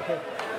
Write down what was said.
Okay.